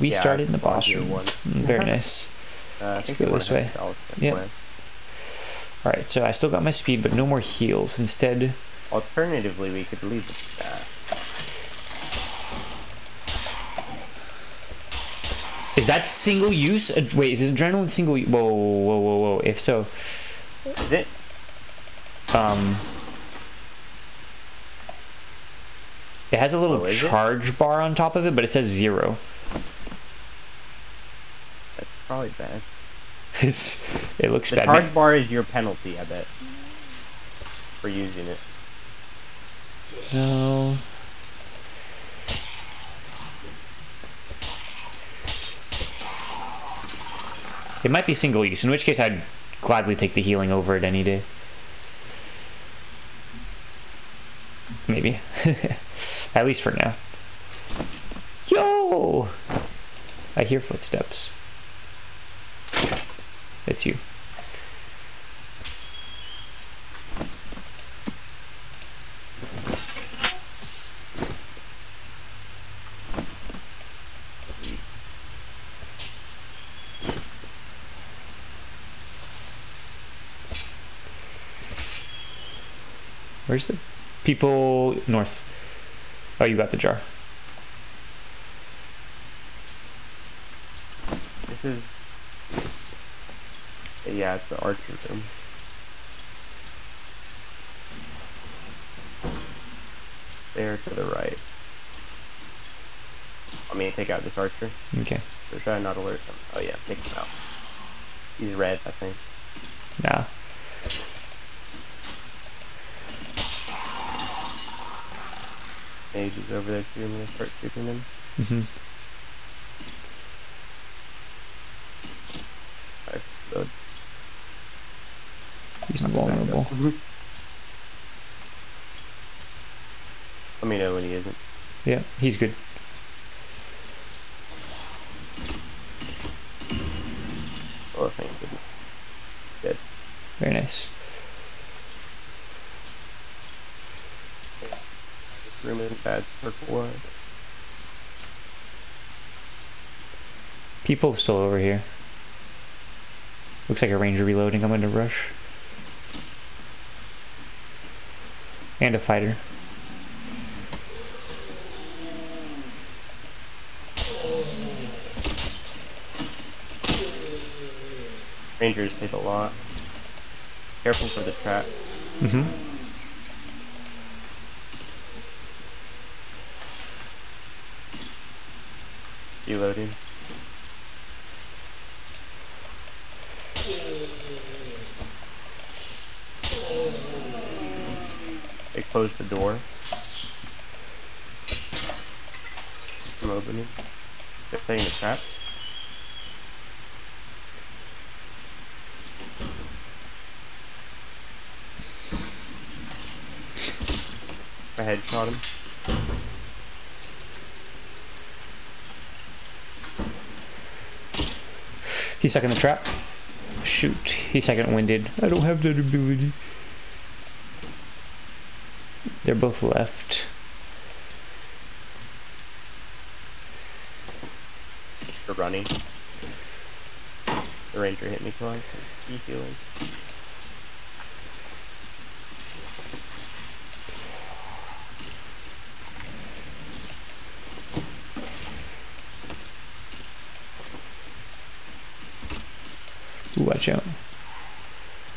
We Yeah, started in the I've boss room. once. Mm, Very nice. Uh, I Let's go this way. Charles Yep. Alright, so I still got my speed, but no more heals. Instead, Alternatively, we could leave it at is that single use? Wait, is adrenaline single? u- Whoa, whoa, whoa, whoa. If so, Is it? um, it has a little Oh, is it? charge bar on top of it, but it says zero. Probably bad. It's, it looks The bad. charge bar is your penalty, I bet, for using it. No. It might be single use, in which case I'd gladly take the healing over it any day. Maybe. At least for now. Yo! I hear footsteps. It's you. Where's the people north? Oh, you got the jar. This is. Yeah, it's the archer room. There to the right. I mean, take out this archer. Okay. So should I not alert him? Oh yeah, take him out. He's red, I think. Nah. Mage is over there too. I'm gonna start shooting him. hmm Alright, load. He's not vulnerable. Let me know when he isn't. Yeah, he's good. Oh, thank goodness. Dead. Very nice. Room isn't bad for what? People still over here. Looks like a ranger reloading. I'm gonna rush. And a fighter. Rangers hit a lot. Careful for the trap. Mm-hmm. Reloading. They closed the door. I'm opening. They're setting the trap. I headshot him. He's stuck in the trap. Shoot. He's second winded. I don't have that ability. They're both left. They're running. The ranger hit me twice. He healing. Ooh, watch out.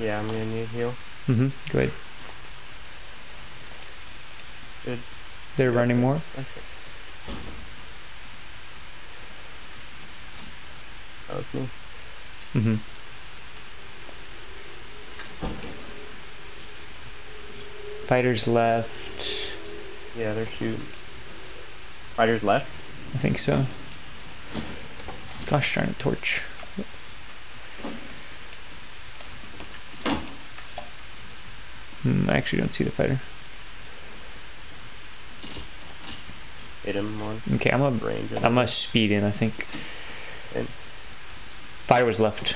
Yeah, I'm gonna need heal. Mm-hmm. Go ahead. Good. They're running more. Okay. That was me. Mm-hmm. Fighters left. Yeah, they're shooting. Fighters left. I think so. Gosh darn it, torch. Hmm, I actually don't see the fighter. Hit him one. Okay, I'm a Range. I'm a speed in, I think. In. Fire was left.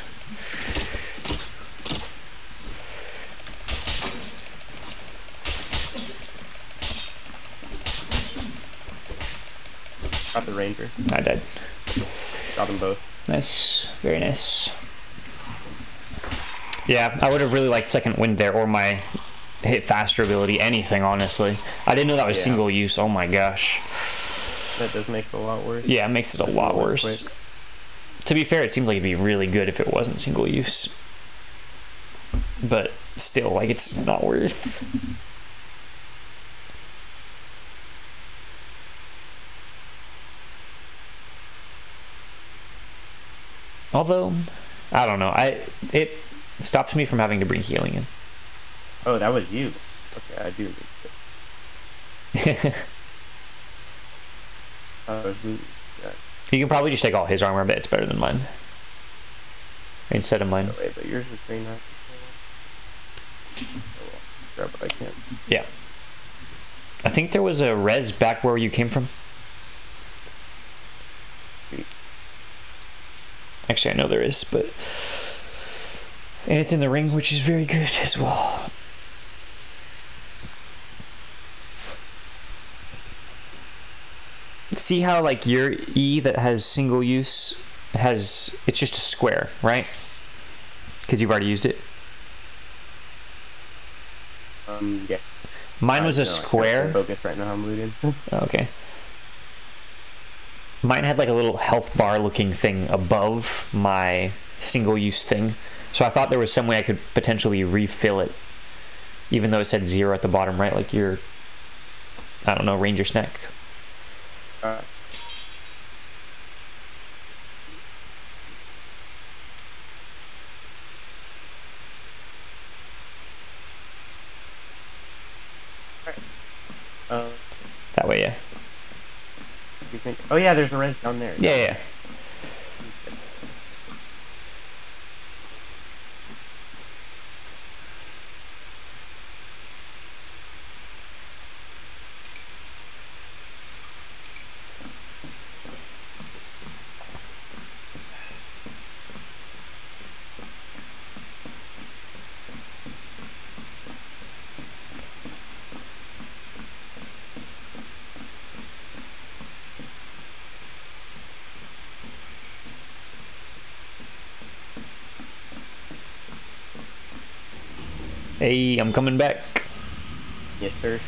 Got the the ranger. I died. Got them both. Nice. Very nice. Yeah, I would have really liked second wind there or my hit faster ability. Anything, honestly. I didn't know that was Yeah. single use. Oh my gosh. That does make it a lot worse. Yeah, it makes it a lot worse. quick. To be fair, it seems like it'd be really good if it wasn't single use. But still, like, it's not worth. Although, I don't know. I it stops me from having to bring healing in. Oh, that was you. Okay, I do. Uh, You can probably just take all his armor. but it's better than mine. Instead of mine. wait, but yours is pretty nice. Oh, well, grab what I can. Yeah. I think there was a res back where you came from. Actually, I know there is, but. And it's in the ring, which is very good as well. See how, like, your E that has single use has. It's just a square, right? Because you've already used it. Um, yeah. Mine was a square. Focus right now. I'm looting. Okay. Mine had like a little health bar looking thing above my single use thing. So I thought there was some way I could potentially refill it. Even though it said zero at the bottom, right? Like your I don't know, ranger snack. Uh, That way, yeah. you think? Oh yeah, there's a res down there. Yeah, yeah. Hey, I'm coming back. Yes, sir.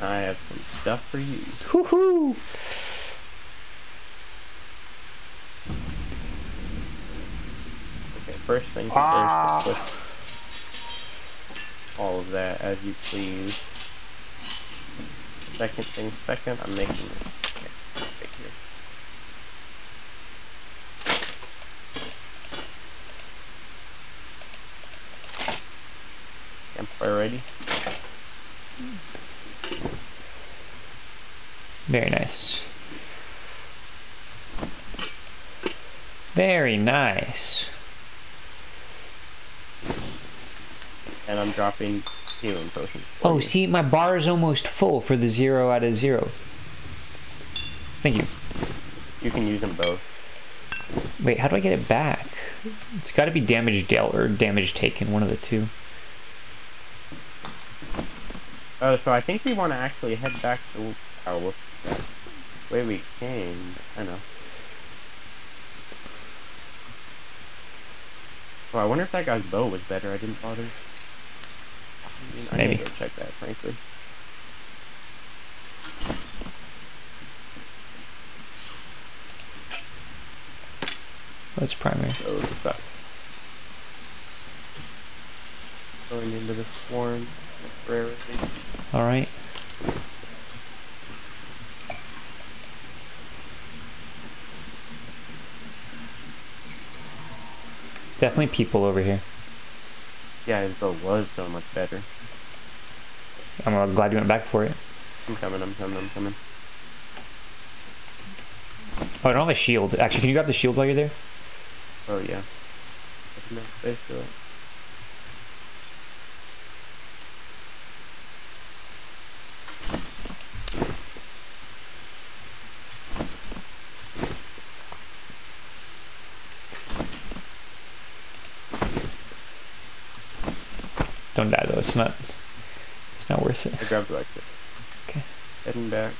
I have some stuff for you. Woohoo! Okay, first thing Ah. first, put all of that as you please. Second thing second, I'm making okay, right here. Campfire ready? Very nice. Very nice. And I'm dropping healing potions. for Oh, you. see, my bar is almost full for the zero out of zero. Thank you. You can use them both. Wait, how do I get it back? It's got to be damage dealt or damage taken, one of the two. Oh, so I think we want to actually head back to that way we came. I know. Oh, I wonder if that guy's bow was better. I didn't bother. I mean, I Maybe. need to go check that, frankly. That's primary. So? Going into the swarm. Rarity. All right. Definitely people over here. Yeah, his bow was so much better. I'm uh, glad you went back for it. I'm coming, I'm coming, I'm coming. Oh, I don't have a shield. Actually, can you grab the shield while you're there? Oh yeah. I can make space for it. Don't die though. It's not. It's not worth it. I grabbed like this. Okay. Heading back.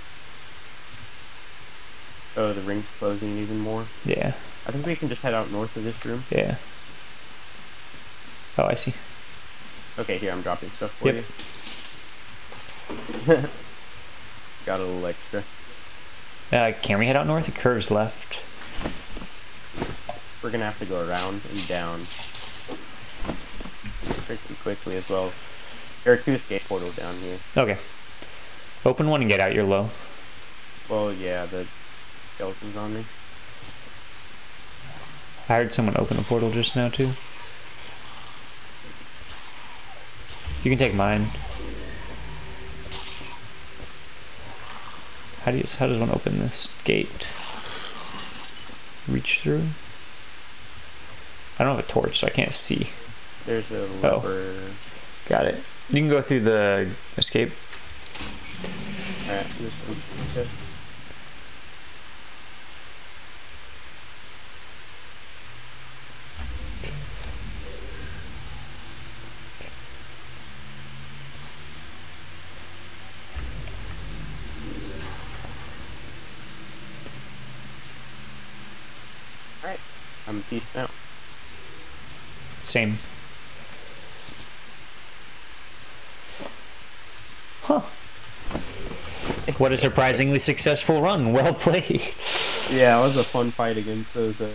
Oh, the ring's closing even more. Yeah. I think we can just head out north of this room. Yeah. Oh, I see. Okay, here I'm dropping stuff for Yep. you. Got a little extra. Uh, can we head out north? It curves left. We're gonna have to go around and down pretty quickly as well. There are two escape portals down here. Okay. Open one and get out. You're low. Well, yeah, the skeleton's on me. I heard someone open a portal just now too. You can take mine. How do you? How does one open this gate? Reach through. I don't have a torch, so I can't see. There's a Oh. lever. Got it. You can go through the escape. Alright. Okay. Alright, I'm peace out. Same. What a surprisingly successful run. Well played. Yeah, it was a fun fight against those uh,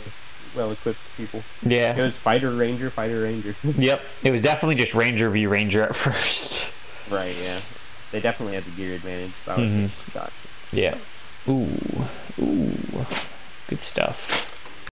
well-equipped people. Yeah, it was fighter ranger, fighter ranger. Yep. It was definitely just Ranger v Ranger at first. right, yeah. They definitely had the gear advantage. I was just shocked. Yeah. Ooh. Ooh. Good stuff.